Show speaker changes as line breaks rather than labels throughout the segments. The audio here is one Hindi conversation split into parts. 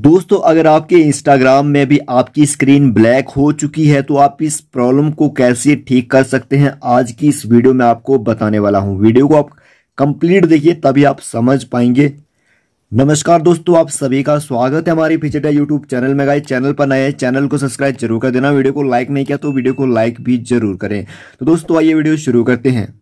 दोस्तों, अगर आपके इंस्टाग्राम में भी आपकी स्क्रीन ब्लैक हो चुकी है तो आप इस प्रॉब्लम को कैसे ठीक कर सकते हैं, आज की इस वीडियो में आपको बताने वाला हूँ। वीडियो को आप कंप्लीट देखिए, तभी आप समझ पाएँगे। नमस्कार दोस्तों, आप सभी का स्वागत है हमारी फिचटा यूट्यूब चैनल में। गाइस चैनल पर नए चैनल को सब्सक्राइब ज़रूर कर देना। वीडियो को लाइक नहीं किया तो वीडियो को लाइक भी ज़रूर करें। तो दोस्तों, आइए वीडियो शुरू करते हैं।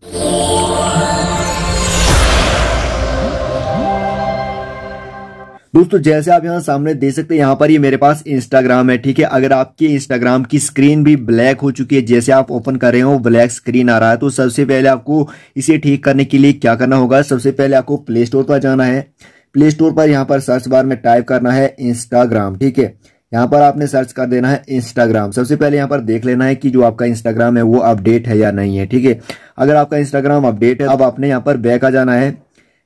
दोस्तों, जैसे आप यहाँ सामने देख सकते हैं, यहाँ पर ये मेरे पास इंस्टाग्राम है, ठीक है? अगर आपके इंस्टाग्राम की स्क्रीन भी ब्लैक हो चुकी है, जैसे आप ओपन कर रहे हो ब्लैक स्क्रीन आ रहा है तो सबसे पहले आपको इसे ठीक करने के लिए क्या करना होगा? सबसे पहले आपको प्ले स्टोर पर जाना है। प्ले स्टोर पर यहाँ पर सर्च बार में टाइप करना है इंस्टाग्राम ठीक है? यहाँ पर आपने सर्च कर देना है इंस्टाग्राम सबसे पहले यहाँ पर देख लेना है कि जो आपका इंस्टाग्राम है, वो अपडेट है या नहीं है, ठीक है? अगर आपका इंस्टाग्राम अपडेट है, अब आपने यहाँ पर बैक आ जाना है।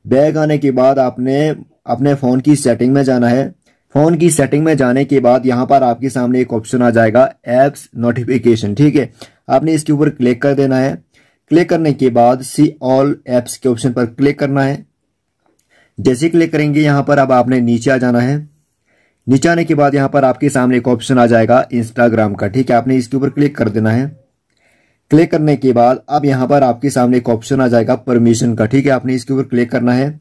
बैक आने के बाद आपने अपने फ़ोन की सेटिंग में जाना है। फ़ोन की सेटिंग में जाने के बाद यहाँ पर आपके सामने एक ऑप्शन आ जाएगा एप्स नोटिफिकेशन ठीक है? आपने इसके ऊपर क्लिक कर देना है। क्लिक करने के बाद सी ऑल एप्स के ऑप्शन पर क्लिक करना है। जैसे क्लिक करेंगे, यहाँ पर अब आपने नीचे आ जाना है। नीचे आने के बाद यहाँ पर आपके सामने एक ऑप्शन आ जाएगा इंस्टाग्राम का, ठीक है? आपने इसके ऊपर क्लिक कर देना है। क्लिक करने के बाद अब यहाँ पर आपके सामने एक ऑप्शन आ जाएगा परमिशन का, ठीक है? आपने इसके ऊपर क्लिक करना है।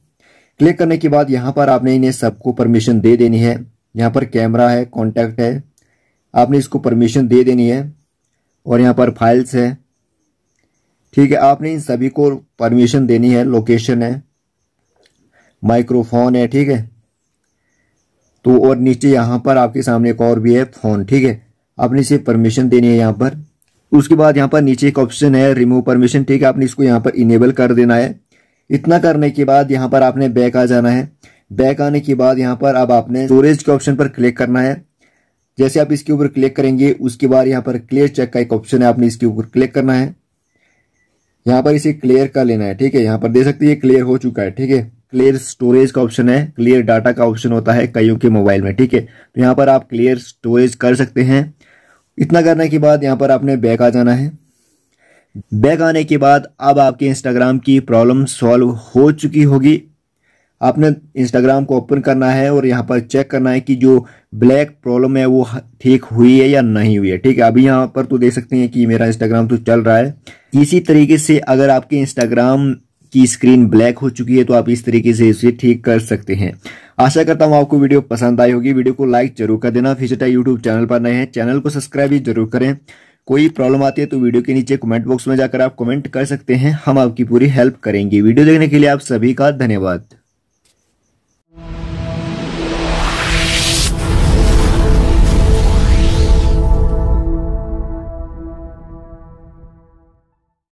क्लिक करने के बाद यहाँ पर आपने इन्हें सबको परमिशन दे देनी है। यहाँ पर कैमरा है कॉन्टैक्ट है। आपने इसको परमिशन दे देनी है और यहाँ पर फाइल्स है। ठीक है, आपने इन सभी को परमिशन देनी है। लोकेशन है माइक्रोफोन है, ठीक है। तो और नीचे यहाँ पर आपके सामने एक और भी है फ़ोन ठीक है। आपने इसे परमिशन देनी है यहाँ पर। उसके बाद यहाँ पर नीचे एक ऑप्शन है रिमूव परमिशन ठीक है। आपने इसको यहाँ पर इनेबल कर देना है। इतना करने के बाद यहाँ पर आपने बैक आ जाना है। बैक आने के बाद यहाँ पर अब आपने स्टोरेज के ऑप्शन पर क्लिक करना है। जैसे आप इसके ऊपर क्लिक करेंगे, उसके बाद यहाँ पर क्लियर चेक का एक ऑप्शन है, आपने इसके ऊपर क्लिक करना है। यहाँ पर इसे क्लियर कर लेना है, ठीक है? यहाँ पर दे सकते हैं क्लियर हो चुका है, ठीक है? क्लियर स्टोरेज का ऑप्शन है क्लियर डाटा का ऑप्शन होता है कईयों के मोबाइल में, ठीक है? तो यहाँ पर आप क्लियर स्टोरेज कर सकते हैं। इतना करने के बाद यहाँ पर आपने बैक आ जाना है। बैक आने के बाद अब आपके इंस्टाग्राम की प्रॉब्लम सॉल्व हो चुकी होगी। आपने इंस्टाग्राम को ओपन करना है और यहाँ पर चेक करना है कि जो ब्लैक प्रॉब्लम है वो ठीक हुई है या नहीं हुई है। ठीक है, अभी यहाँ पर तो देख सकते हैं कि मेरा इंस्टाग्राम तो चल रहा है। इसी तरीके से अगर आपके इंस्टाग्राम की स्क्रीन ब्लैक हो चुकी है तो आप इस तरीके से इसे ठीक कर सकते हैं। आशा करता हूँ आपको वीडियो पसंद आई होगी। वीडियो को लाइक ज़रूर कर देना। फिर यूट्यूब चैनल पर नए हैं, चैनल को सब्सक्राइब भी ज़रूर करें। कोई प्रॉब्लम आती है तो वीडियो के नीचे कमेंट बॉक्स में जाकर आप कमेंट कर सकते हैं। हम आपकी पूरी हेल्प करेंगे। वीडियो देखने के लिए आप सभी का धन्यवाद।